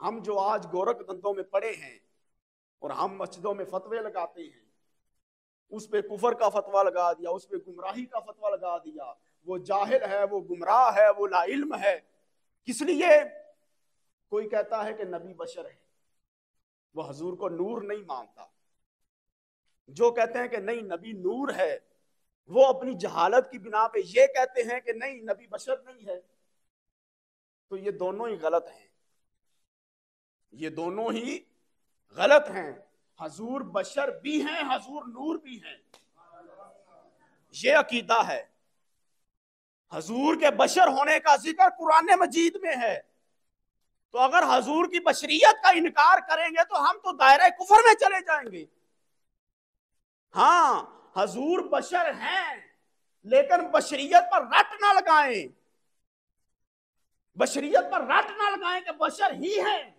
हम जो आज गोरख दंतों में पड़े हैं और हम मस्जिदों में फतवे लगाते हैं, उस पे कुफर का फतवा लगा दिया, उस पे गुमराही का फतवा लगा दिया। वो जाहिल है, वो गुमराह है, वो लाइल्म है। किस लिए? कोई कहता है कि नबी बशर है। वो हजूर को नूर नहीं मानता। जो कहते हैं कि नहीं, नबी नूर है, वो अपनी जहालत की बिना पे ये कहते हैं कि नहीं, नबी बशर नहीं है। तो ये दोनों ही गलत हैं। ये दोनों ही गलत हैं। हजूर बशर भी हैं, हजूर नूर भी हैं। ये अकीदा है। हजूर के बशर होने का ज़िक्र कुरान मजीद में है। तो अगर हजूर की बशरियत का इनकार करेंगे तो हम तो दायरा कुफर में चले जाएँगे। हाँ हजूर बशर हैं, लेकिन बशरियत पर रट ना लगाएँ। बशरियत पर रट ना लगाएँ कि बशर ही है।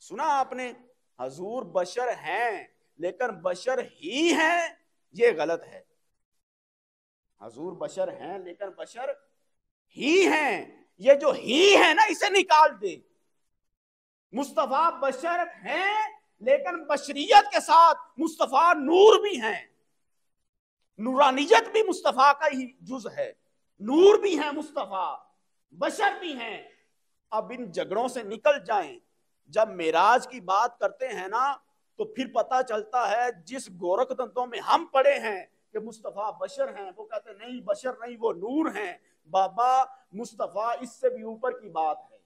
सुना आपने, हजूर बशर हैं, लेकिन बशर ही हैं, ये गलत है। हजूर बशर हैं, लेकिन बशर ही हैं, ये जो ही है ना, इसे निकाल दे। मुस्तफ़ा बशर हैं, लेकिन बशरियत के साथ मुस्तफ़ा नूर भी हैं। नूरानियत भी मुस्तफ़ा का ही जुज है। नूर भी है मुस्तफ़ा, बशर भी हैं। अब इन झगड़ों से निकल जाएँ। जब मेराज की बात करते हैं ना तो फिर पता चलता है जिस गोरख दंतों में हम पड़े हैं कि मुस्तफ़ा बशर हैं, वो कहते नहीं, बशर नहीं, वो नूर हैं। बाबा, मुस्तफ़ा इससे भी ऊपर की बात है।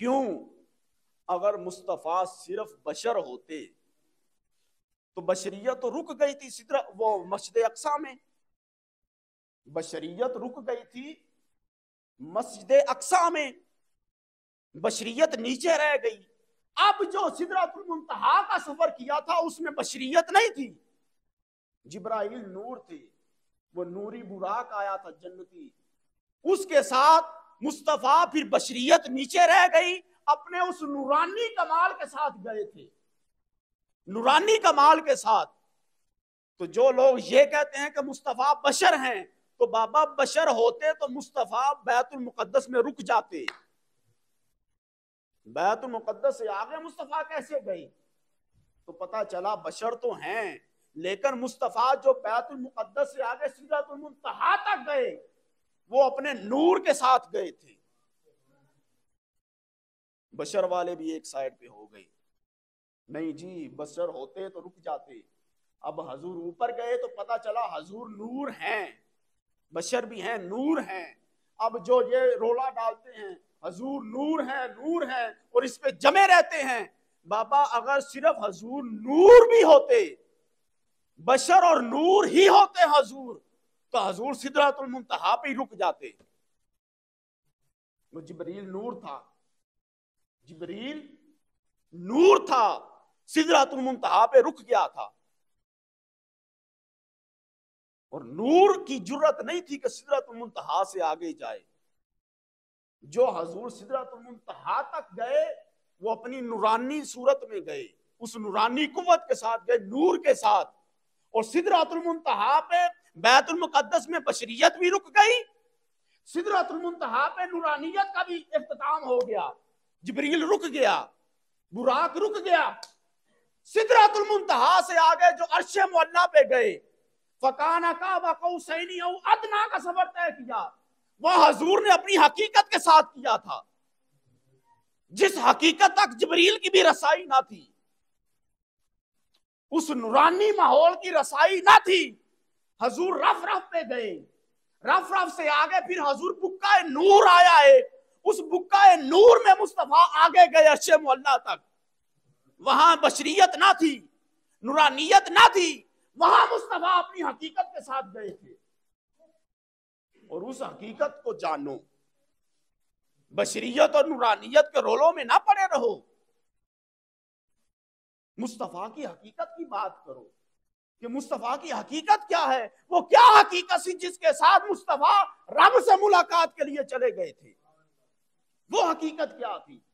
क्यों? अगर मुस्तफ़ा सिर्फ़ बशर होते तो बशरियत तो रुक गई थी सिद्र, वो मस्जिद अक्सा में। बशरियत रुक गई थी मस्जिद अक्सा में। बशरियत नीचे रह गई। अब जो सिदरतुल का सफ़र किया था, उसमें बशरियत नहीं थी। जिब्राइल नूर थे। वो नूरी बुराक आया था जन्नती। उसके साथ मुस्तफ़ा फिर बशरियत नीचे रह गई। अपने उस नूरानी कमाल के साथ गए थे। नूरानी कमाल के साथ। तो जो लोग ये कहते हैं कि मुस्तफ़ा बशर हैं तो बाबा बशर होते तो मुस्तफ़ा बैतुल मुकद्दस में रुक जाते। बैतुल मुकद्दस से आगे मुस्तफ़ा कैसे गई? तो पता चला, बशर तो हैं, लेकिन मुस्तफ़ा जो बैतुल मुकद्दस से आगे सीरतुल मुंतहा तक गए, वो अपने नूर के साथ गए थे। बशर वाले भी एक साइड पे हो गए। नहीं जी, बशर होते तो रुक जाते। अब हजूर ऊपर गए तो पता चला, हजूर नूर हैं, बशर भी हैं, नूर हैं। अब जो ये रोला डालते हैं, हजूर नूर है नूर है और इस पे जमे रहते हैं। बाबा, अगर सिर्फ़ हजूर नूर भी होते, बशर और नूर ही होते हजूर तो हजूर सिदरातुल पे रुक जाते। वो जिबरील नूर था। जिबरील नूर था, सिदरातुल पे रुक गया था। और नूर की ज़रूरत नहीं थी कि सिदरातुल मुंतहा से आगे जाए। जो हजूर सिदरतुल्मुंतहा तक गए, वो अपनी नूरानी सूरत में गए, उस नूरानी कुवत के साथ गए, नूर के साथ। और सिदरतुल्मुंतहा पे बैतुल में बशरियत भी रुक गई। सिदरतुल्मुंतहा पे नूरानियत का भी इख्तिताम हो गया। जबरील रुक गया, बुराक रुक गया। सिदरतुल्मुंतहा से आगे जो अरश मुअल्ला पे गए फकाना का बकौसैनी अदना का सफ़र तय किया। वह हजूर ने अपनी हकीकत के साथ किया था। जिस हकीकत तक जबरील की भी रसाई ना थी, उस नुरानी माहौल की रसाई ना थी, हजूर रफ रफ पे गए। रफ रफ से आगे फिर हजूर बुक्का नूर आया है। उस बुक्का नूर में मुस्तफ़ा आगे गए अर्शे मोहल्ला तक। वहाँ बशरियत ना थी, नुरानियत ना थी वहाँ मुस्तफ़ा अपनी हकीकत के साथ गए थे। और उस हकीकत को जानो। बशरियत और नूरानियत के रोलों में ना पड़े रहो। मुस्तफ़ा की हकीकत की बात करो कि मुस्तफ़ा की हकीकत क्या है? वो क्या हकीकत थी जिसके साथ मुस्तफ़ा रब से मुलाकात के लिए चले गए थे? वो हकीकत क्या थी?